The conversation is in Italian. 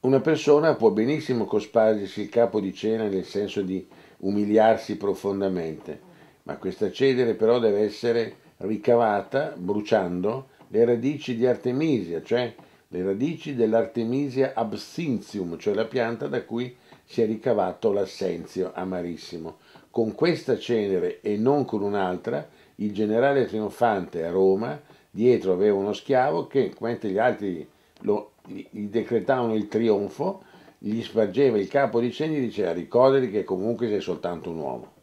Una persona può benissimo cospargersi il capo di cena nel senso di umiliarsi profondamente, ma questa cenere però deve essere ricavata bruciando le radici di Artemisia, cioè le radici dell'Artemisia absinthium, cioè la pianta da cui si è ricavato l'assenzio amarissimo. Con questa cenere e non con un'altra, il generale trionfante a Roma, dietro aveva uno schiavo che, mentre gli altri lo, gli decretavano il trionfo, gli spargeva il capo di cenere e diceva ricordati che comunque sei soltanto un uomo.